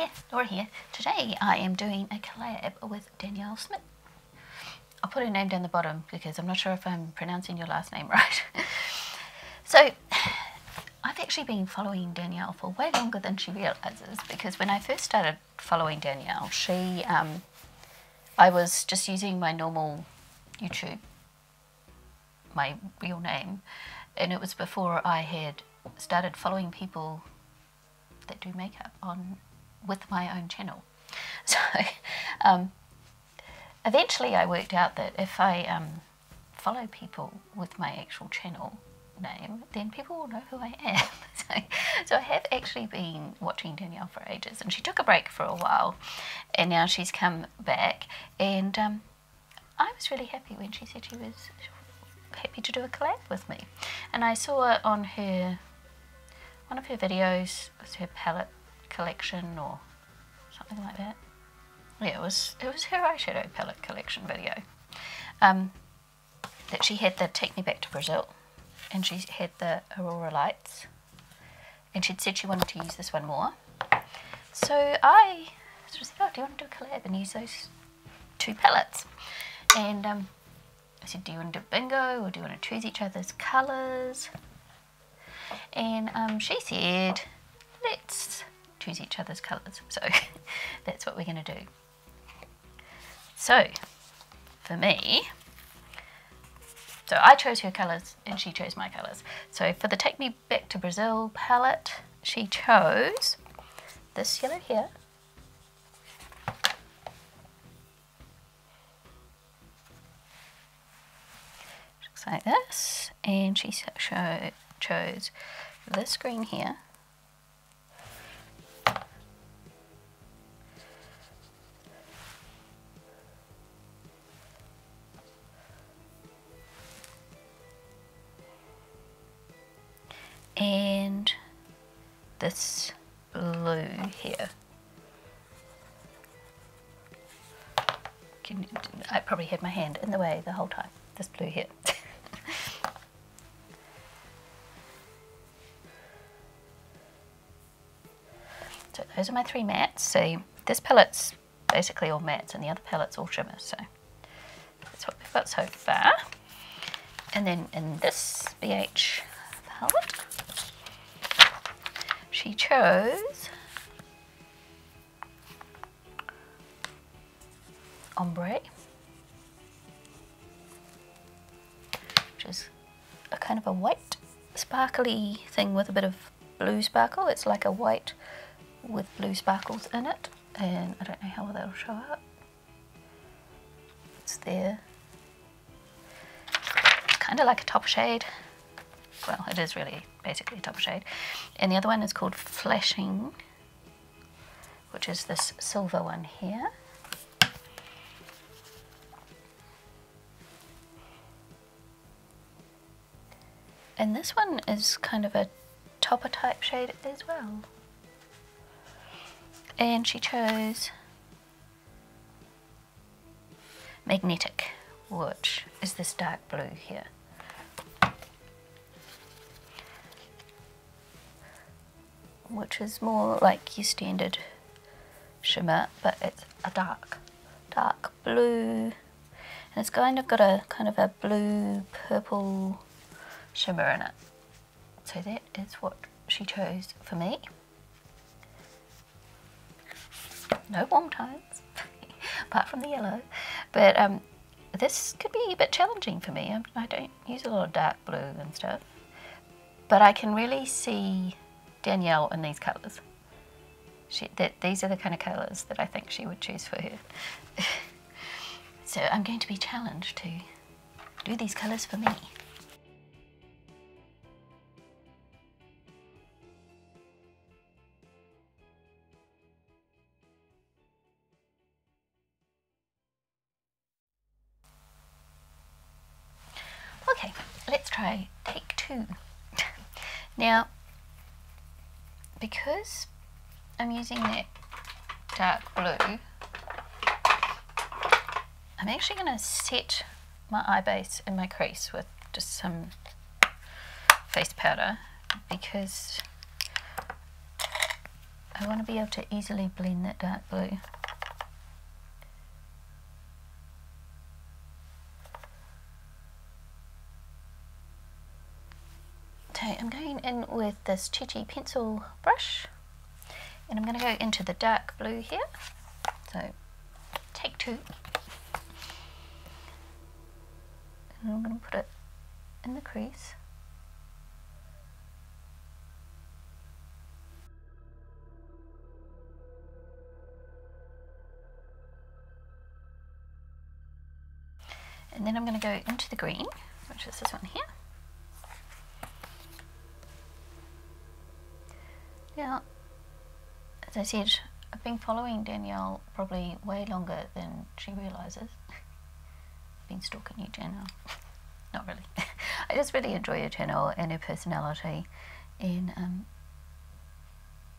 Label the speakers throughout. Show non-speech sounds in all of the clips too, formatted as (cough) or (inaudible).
Speaker 1: there, Laura here. Today I am doing a collab with Danielle Schmidt. I'll put her name down the bottom because I'm not sure if I'm pronouncing your last name (laughs) right. so, I've actually been following Danielle for way longer than she realizes because when I first started following Danielle, she, um, I was just using my normal YouTube, my real name, and it was before I had started following people that do makeup on with my own channel. (laughs) So um, eventually I worked out that if I um, follow people with my actual channel name, then people will know who I am. (laughs) so, so I have actually been watching Danielle for ages, and she took a break for a while, and now she's come back, and um, I was really happy when she said she was happy to do a collab with me, and I saw on her one of her videos was her palette collection or something like that. Yeah, it was it was her eyeshadow palette collection video. Um, that she had the Take Me Back to Brazil, and she had the Aurora Lights, and she'd said she wanted to use this one more. So I sort of said, "Oh, do you want to do a collab and use those two palettes?" And um, I said, "Do you want to do bingo, or do you want to choose each other's colours? And um, she said, let's choose each other's colours. (laughs) So that's what we're going to do. So for me, so I chose her colours and she chose my colours. So for the Take Me Back to Brazil palette, she chose this yellow here. Looks like this. And she showed chose this green here. And this blue here. I probably had my hand in the way the whole time, this blue here. (laughs) So those are my three mattes. So this palette's basically all mattes and the other palette's all shimmers. So that's what we've got so far. And then in this BH palette, she chose ombre, which is a kind of a white sparkly thing with a bit of blue sparkle. It's like a white with blue sparkles in it and I don't know how that'll show up. It's there. It's kind of like a top shade. Well, it is really basically a top shade. And the other one is called Flashing, which is this silver one here. And this one is kind of a topper type shade as well and she chose magnetic which is this dark blue here which is more like your standard shimmer but it's a dark dark blue and it's kind of got a kind of a blue purple shimmer in it so that is what she chose for me no warm tones, (laughs) apart from the yellow. But um, this could be a bit challenging for me. I don't use a lot of dark blue and stuff. But I can really see Danielle in these colours. She, that, these are the kind of colours that I think she would choose for her. (laughs) so I'm going to be challenged to do these colours for me. Okay, let's try take two. (laughs) now, because I'm using that dark blue, I'm actually going to set my eye base and my crease with just some face powder because I want to be able to easily blend that dark blue. Okay, I'm going in this Chi Chi pencil brush and I'm going to go into the dark blue here. So take two. And I'm going to put it in the crease. And then I'm going to go into the green, which is this one here. Now, as I said, I've been following Danielle probably way longer than she realises. I've been stalking your channel. (laughs) Not really. (laughs) I just really enjoy her channel and her personality. And um,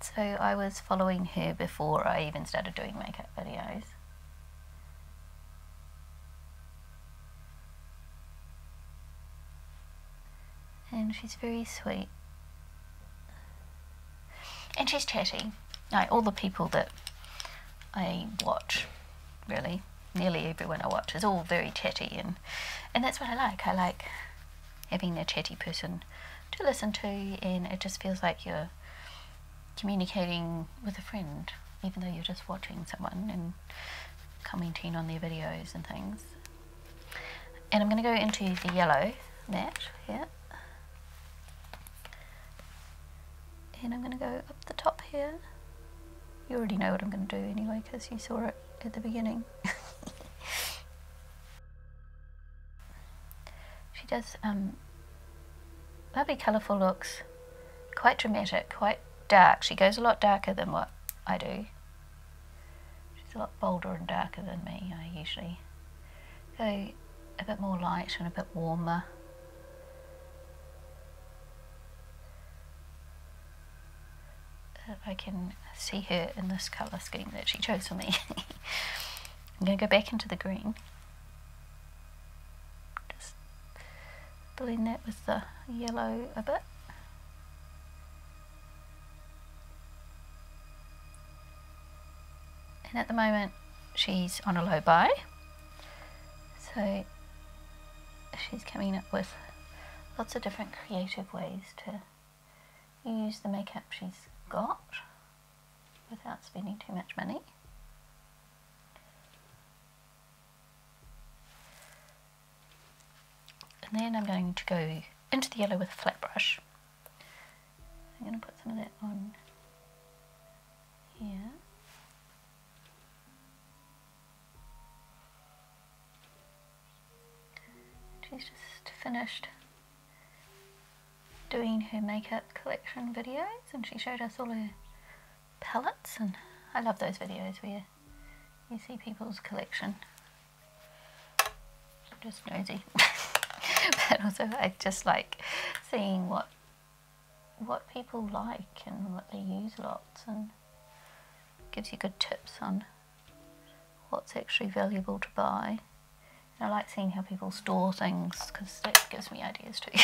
Speaker 1: so I was following her before I even started doing makeup videos. And she's very sweet. And she's chatty. Like all the people that I watch, really, nearly everyone I watch is all very chatty, and and that's what I like. I like having a chatty person to listen to, and it just feels like you're communicating with a friend, even though you're just watching someone and commenting on their videos and things. And I'm going to go into the yellow matte here. and I'm going to go up here. You already know what I'm going to do anyway because you saw it at the beginning. (laughs) she does um, lovely colourful looks, quite dramatic, quite dark. She goes a lot darker than what I do. She's a lot bolder and darker than me. I usually go a bit more light and a bit warmer. I can see her in this colour scheme that she chose for me. (laughs) I'm going to go back into the green. Just blend that with the yellow a bit. And at the moment she's on a low buy. So she's coming up with lots of different creative ways to use the makeup she's got without spending too much money. And then I'm going to go into the yellow with a flat brush. I'm going to put some of that on here. She's just finished doing her makeup collection videos and she showed us all her palettes and I love those videos where you see people's collection. I'm just nosy. (laughs) but also I just like seeing what what people like and what they use lots and gives you good tips on what's actually valuable to buy. And I like seeing how people store things because that gives me ideas too. (laughs)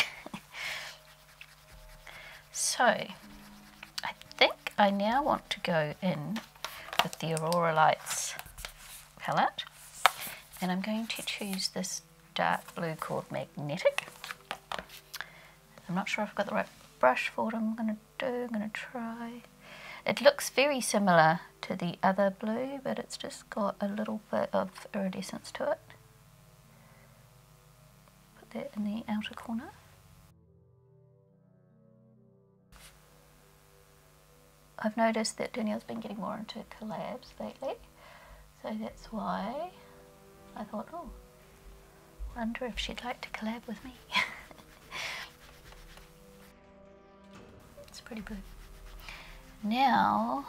Speaker 1: So, I think I now want to go in with the Aurora Lights palette and I'm going to choose this dark blue called Magnetic. I'm not sure if I've got the right brush for what I'm going to do. I'm going to try. It looks very similar to the other blue, but it's just got a little bit of iridescence to it. Put that in the outer corner. I've noticed that Danielle's been getting more into collabs lately, so that's why I thought, oh, wonder if she'd like to collab with me. (laughs) it's pretty good. Now,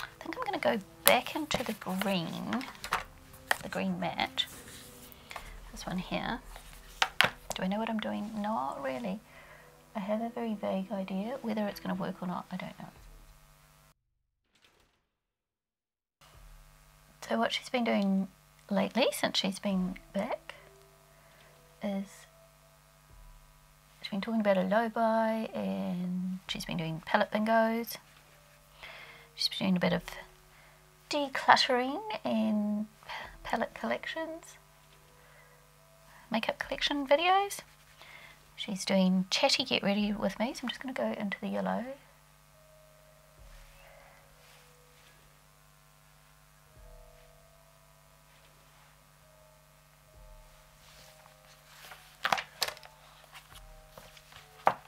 Speaker 1: I think I'm going to go back into the green, the green mat. this one here. Do I know what I'm doing? Not really. I have a very vague idea. Whether it's going to work or not, I don't know. So what she's been doing lately, since she's been back, is She's been talking about a low buy and she's been doing palette bingos. She's been doing a bit of decluttering and palette collections, makeup collection videos. She's doing chatty get ready with me, so I'm just going to go into the yellow.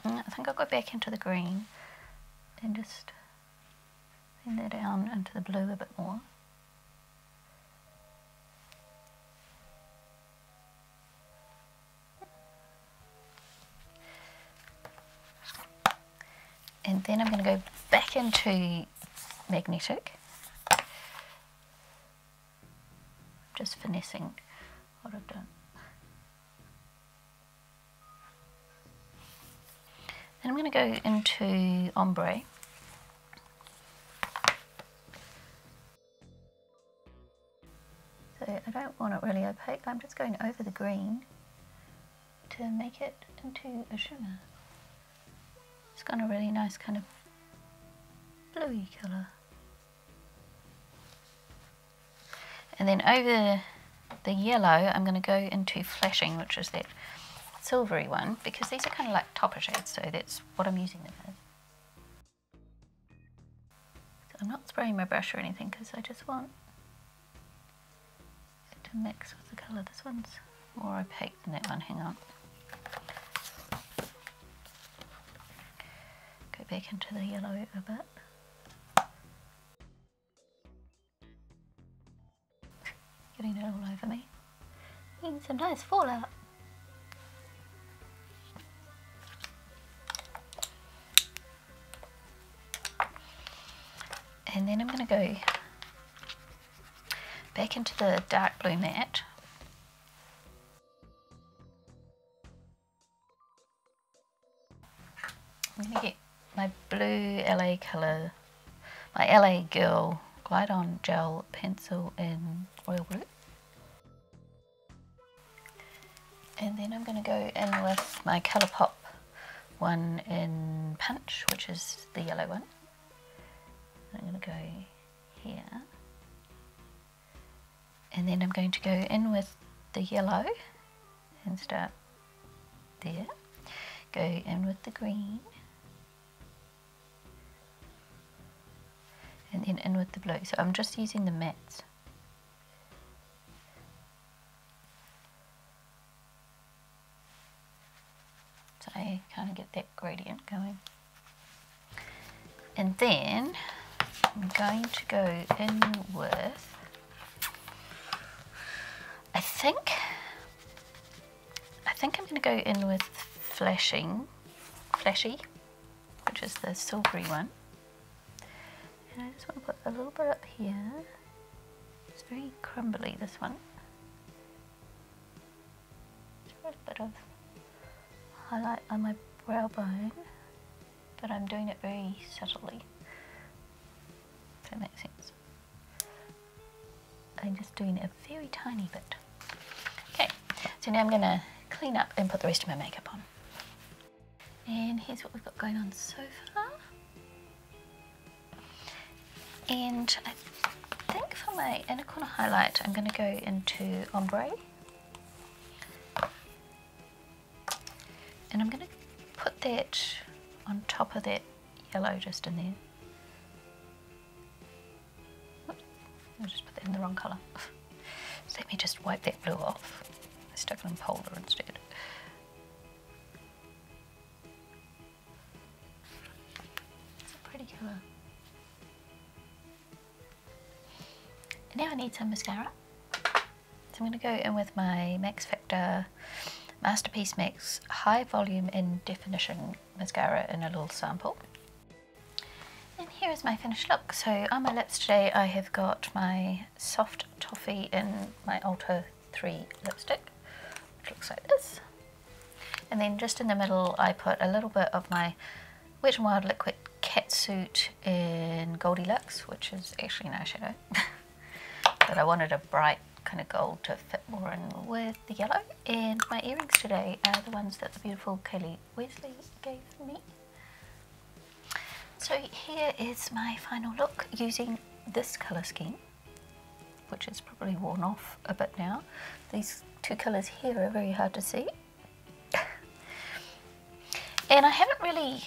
Speaker 1: Mm, I think I'll go back into the green and just bring that down into the blue a bit more. And then I'm going to go back into magnetic. Just finessing. What I've done then I'm going to go into ombre. So I don't want it really opaque. I'm just going over the green to make it into a shimmer it's got a really nice kind of bluey colour. And then over the yellow, I'm going to go into flashing, which is that silvery one, because these are kind of like topper shades, so that's what I'm using them as. So I'm not spraying my brush or anything, because I just want it to mix with the colour. This one's more opaque than that one, hang on. Back into the yellow a bit. Getting it all over me. Getting some nice fallout. And then I'm going to go back into the dark blue matte. My blue LA colour, my LA Girl Glide On Gel Pencil in Royal Blue. And then I'm going to go in with my Colourpop one in Punch, which is the yellow one. I'm going to go here. And then I'm going to go in with the yellow and start there. Go in with the green in with the blue. So I'm just using the mattes. So I kind of get that gradient going. And then I'm going to go in with, I think, I think I'm going to go in with flashing, flashy, which is the silvery one. I just want to put a little bit up here. It's very crumbly, this one. Just a bit of highlight on my brow bone, but I'm doing it very subtly. If that makes sense. I'm just doing a very tiny bit. Okay, so now I'm going to clean up and put the rest of my makeup on. And here's what we've got going on so far. And I think for my inner corner highlight, I'm going to go into ombre. And I'm going to put that on top of that yellow just in there. I just put that in the wrong colour. So (laughs) let me just wipe that blue off. I stuck it on Polder instead. It's a pretty colour. Now I need some mascara. So I'm going to go in with my Max Factor Masterpiece Max High Volume and Definition Mascara in a little sample. And here is my finished look. So on my lips today I have got my Soft Toffee in my Ulta 3 lipstick, which looks like this. And then just in the middle I put a little bit of my Wet n Wild Liquid Catsuit in Goldilux, which is actually an eyeshadow. (laughs) but I wanted a bright kind of gold to fit more in with the yellow. And my earrings today are the ones that the beautiful Kaylee Wesley gave me. So here is my final look using this colour scheme, which is probably worn off a bit now. These two colours here are very hard to see. (laughs) and I haven't really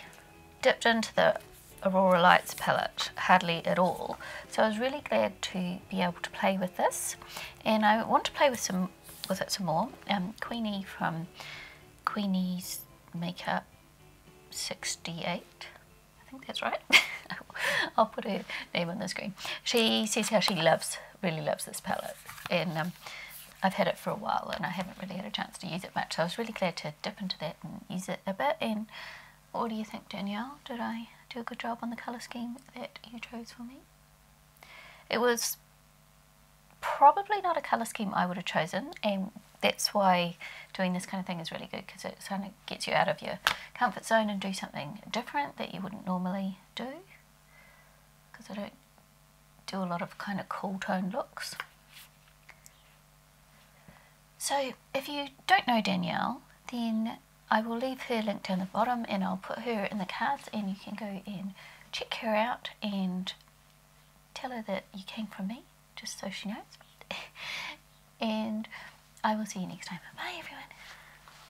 Speaker 1: dipped into the Aurora Lights palette hardly at all. So I was really glad to be able to play with this. And I want to play with some with it some more. Um, Queenie from Queenie's Makeup 68. I think that's right. (laughs) I'll put her name on the screen. She says how she loves, really loves this palette. And um, I've had it for a while and I haven't really had a chance to use it much. So I was really glad to dip into that and use it a bit. And what do you think, Danielle? Did I do a good job on the colour scheme that you chose for me. It was probably not a colour scheme I would have chosen and that's why doing this kind of thing is really good because it kind of gets you out of your comfort zone and do something different that you wouldn't normally do because I don't do a lot of kind of cool tone looks. So if you don't know Danielle then I will leave her link down the bottom and I'll put her in the cards and you can go and check her out and tell her that you came from me, just so she knows. (laughs) and I will see you next time. Bye everyone.